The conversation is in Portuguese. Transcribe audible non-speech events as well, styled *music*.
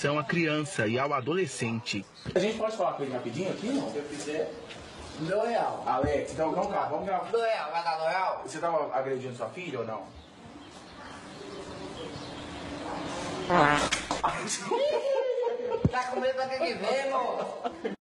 São a criança e ao adolescente. A gente pode falar com ele rapidinho aqui, não? Se eu fizer, dois real. Alex, então vamos cá, vamos gravar. Dois real, vai dar dois? Você estava agredindo sua filha ou não? *laughs* Tá com medo pra que que vem, amor?